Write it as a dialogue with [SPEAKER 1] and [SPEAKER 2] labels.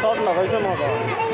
[SPEAKER 1] 烧出来还有什么味